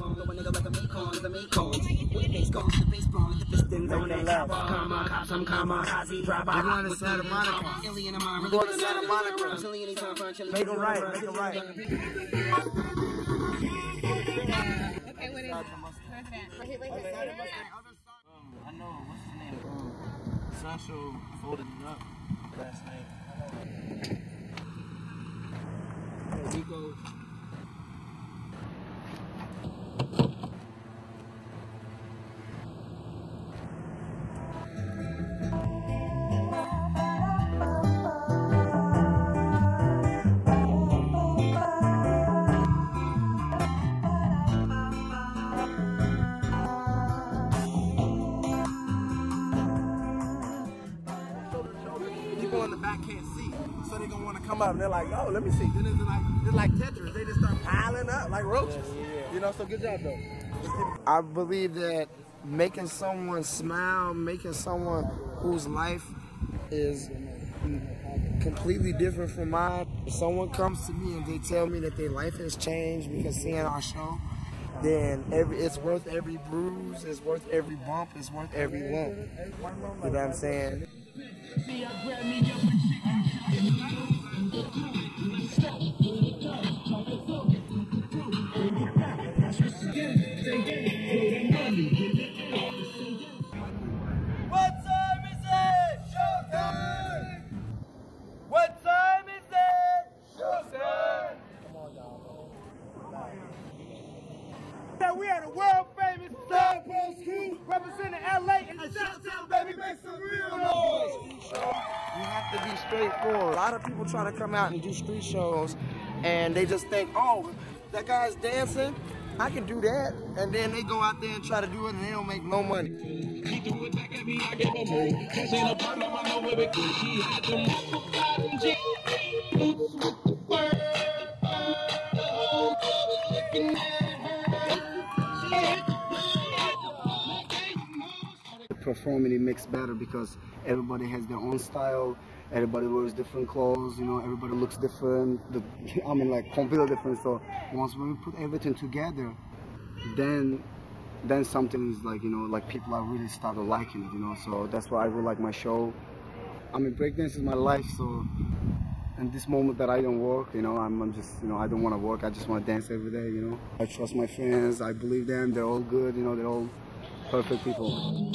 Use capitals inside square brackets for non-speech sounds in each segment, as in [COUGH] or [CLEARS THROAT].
We're going to Santa Monica. We're going to Santa Monica. Make it right. Make it right. Okay, what is it? Where's that? Right here, right. Um, I know, what's his name? Um, Sancho folded it up last night. There we so they gonna want to come up and they're like, "Oh, let me see." Then it's like it's like Tetris. They just start piling up like roaches. You know. So good job though. I believe that making someone smile, making someone whose life is completely different from mine. If someone comes to me and they tell me that their life has changed because seeing our show, then every it's worth every bruise, it's worth every bump, it's worth every lump. You know what I'm saying? Thank you. Come out and do street shows and they just think, oh, that guy's dancing, I can do that. And then they go out there and try to do it and they don't make no money. Performing it makes better because everybody has their own style. Everybody wears different clothes, you know, everybody looks different. The, [LAUGHS] I mean, like completely different. So once we put everything together, then then something is like, you know, like people are really started liking it, you know. So that's why I really like my show. I mean, breakdance is my life, so in this moment that I don't work, you know, I'm, I'm just, you know, I don't want to work. I just want to dance every day, you know. I trust my fans. I believe them. They're all good, you know. They're all perfect people.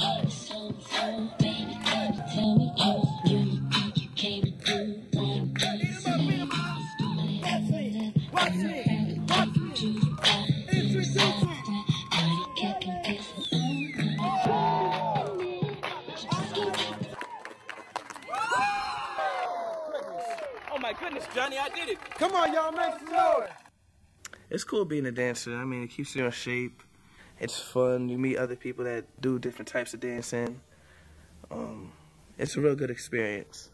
My goodness, Johnny, I did it! Come on, y'all, make some noise. It's cool being a dancer. I mean, it keeps you in shape. It's fun. You meet other people that do different types of dancing. Um, it's a real good experience.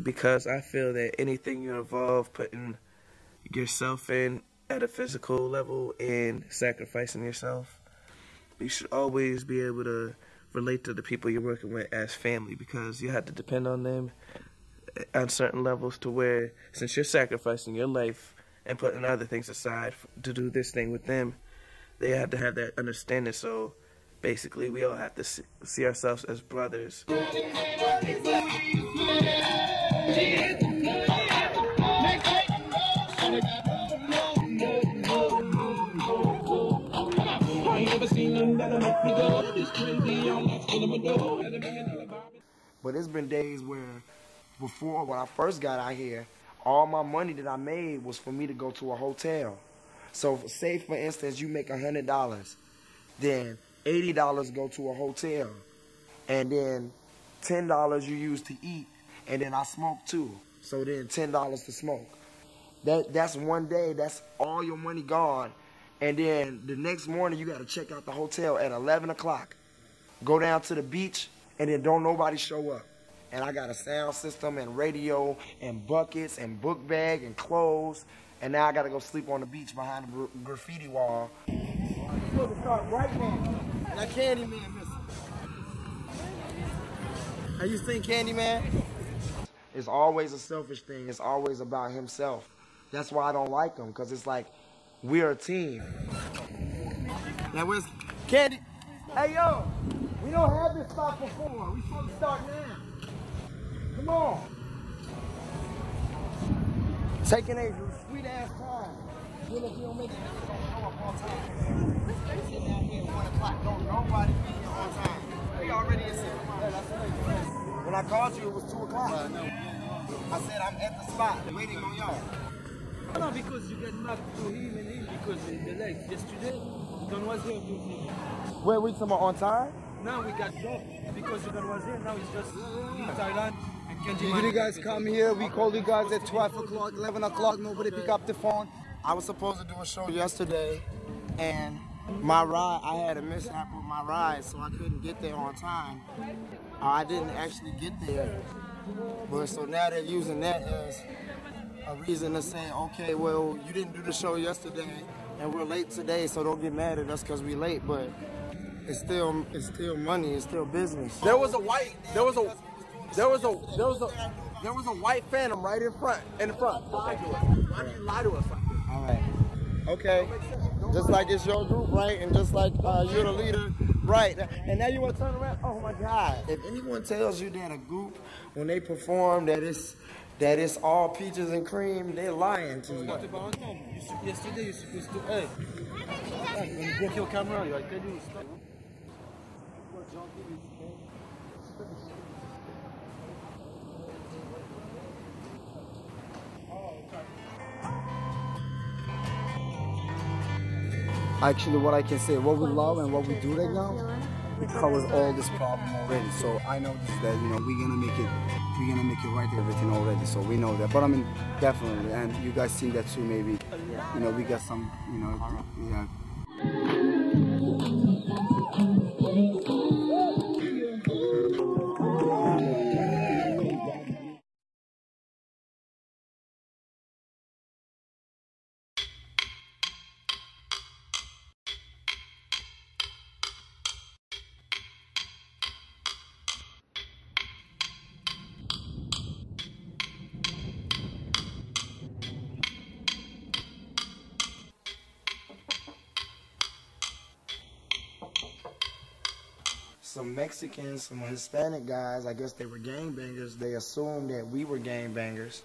Because I feel that anything you involve putting yourself in at a physical level and sacrificing yourself, you should always be able to relate to the people you're working with as family because you have to depend on them on certain levels to where since you're sacrificing your life and putting other things aside to do this thing with them, they have to have that understanding. So basically, we all have to see, ourselves as brothers. But it's been days where, before when I first got out here, all my money that I made was for me to go to a hotel. So say for instance you make a hundred dollars, then eighty dollars go to a hotel, and then ten dollars you use to eat, and then I smoke too. So then ten dollars to smoke. That that's one day. That's all your money gone, and then the next morning you got to check out the hotel at eleven o'clock. Go down to the beach, and then don't nobody show up. And I got a sound system and radio and buckets and book bag and clothes. And now I got to go sleep on the beach behind gra- graffiti wall. You're supposed to start right now. Now Candyman missing. How you think Candyman? It's always a selfish thing. It's always about himself. That's why I don't like him, because it's like we're a team. Now where's Candy? Hey yo, we don't have this spot before. We supposed to start now. Come on. Taking a sweet ass time. Like we don't make it show up on time. Down here at one o'clock. Don't nobody be here on time. We already. When I called you, it was two o'clock. I said I'm at the spot waiting on y'all. No, because you get mad to him and him because in the lake yesterday, Don was here him. Where we talking about on time? Now we got dropped because Don was here. Now it's just in Thailand. You guys come here? We called you guys at 12 o'clock, 11 o'clock. Nobody pick up the phone. I was supposed to do a show yesterday, and my ride, I had a mishap with my ride, so I couldn't get there on time. Uh, I didn't actually get there. But so now they're using that as a reason to say, okay, well, you didn't do the show yesterday, and we're late today, so don't get mad at us because we're late. But it's still, it's still money, it's still business. There was a white. There was a. There was a. There was a. There was a white phantom right in front. In the front. Why do you lie to us? All right. Okay. Just like it's your group, right? And just like uh, you're the leader, right? And now you want to turn around? Oh my God! If anyone tells you that a group, when they perform, that it's that it's all peaches and cream, they're lying to you. What about him? Yesterday you're supposed to, hey, hey, when you broke your camera, I tell you, Actually, what I can say, what we love and what we do right now, it covers all this problem already. So I know this that you know we're gonna make it, we're gonna make it right everything already. So we know that. But I mean, definitely, and you guys seen that too. Maybe, you know, we got some, you know, yeah. Some Mexicans, some Hispanic guys, I guess they were gangbangers. They assumed that we were gangbangers,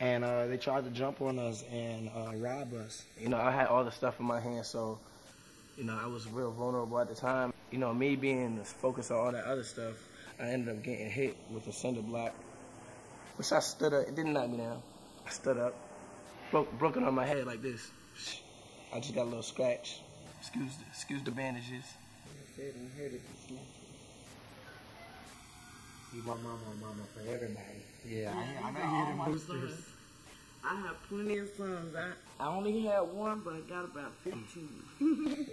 and uh, they tried to jump on us and uh, rob us. You know, I had all the stuff in my hand, so, you know, I was real vulnerable at the time. You know, me being focused on all that other stuff, I ended up getting hit with a cinder block, which I stood up. It didn't knock me down. I stood up, broke, broke it on my head like this. I just got a little scratch. Excuse the, excuse the bandages. You my mama, mama for everybody. Yeah, I, I know you hear the boosters. I have plenty of sons. I, I only had one, but I got about 15. [LAUGHS]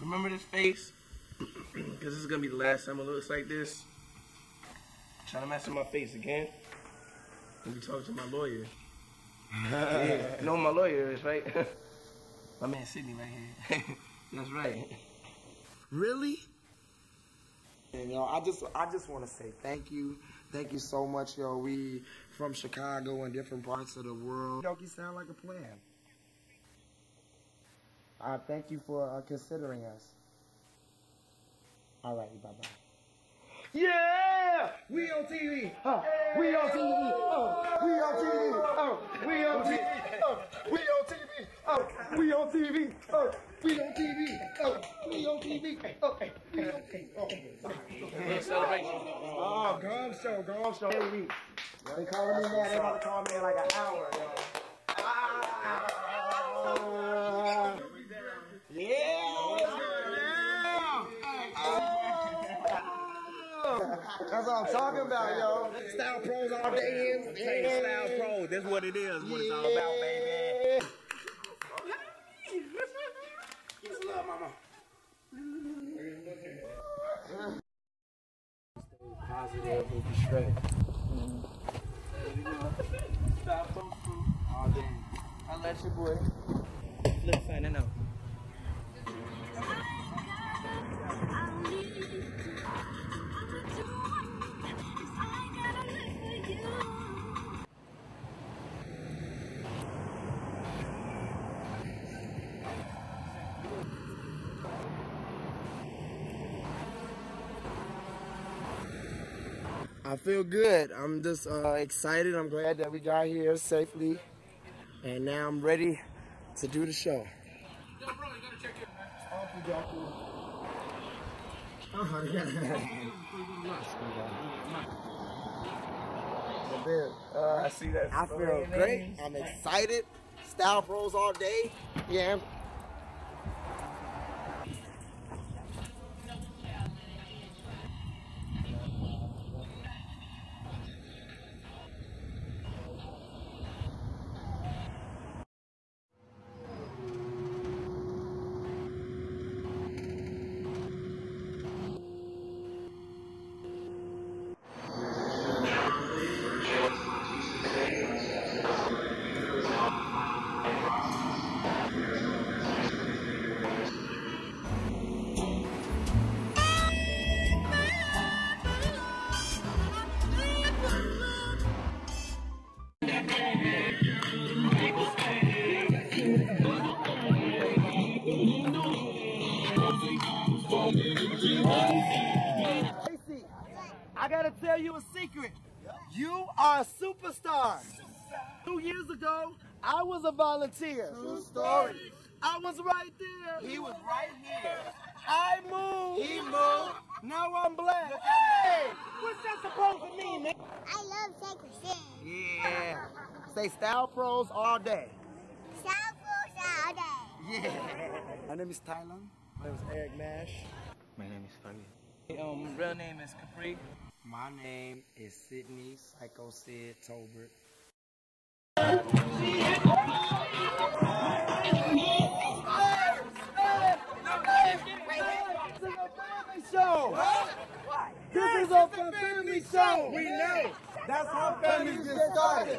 Remember this face? [CLEARS THROAT] Because this is going to be the last time it looks like this. Trying to mess with my face again. Let me talk to my lawyer. [LAUGHS] yeah, you know who my lawyer is, right? [LAUGHS] my man Sydney right here. That's right. [LAUGHS] Really? And yo, I just I just want to say thank you. Thank you so much, yo. We from Chicago and different parts of the world. Doki sound like a plan. I thank you for uh, considering us. All right, bye bye. Yeah, we on TV. Oh, uh, we on TV. Oh, uh, we on TV. Oh, uh, we on TV. Oh, we on TV. Oh, we on TV. Oh, we on TV. Oh, we on TV. Oh, we on TV. Oh, oh gum show, gum show every week. They calling me now. They about to call me in like an hour. Yo. Ah, yeah. That's what I'm talking about, yo. Style pros all day. Yeah. Style Pro, that's what it is, what it's all about, baby. We'll be straight. All day. I let your boy. Flip signing out. I feel good. I'm just uh, excited. I'm glad that we got here safely. And now I'm ready to do the show. [LAUGHS] Uh, I see that. I feel great. I'm excited. Style pros all day. Yeah. Ago, I was a volunteer. True story. I was right there. He was right here. I moved. He moved. Now I'm black. Hey! What's that supposed to mean, man? I love sacred sin. Yeah. Say style pros all day. South all day. Yeah. My name is Tylen. My name is Eric Nash. My name is Funny. Um, real name is Capri. My name is Sydney Psycho Sid Tolbert. Show. This is a family show. We know. That's how families get started.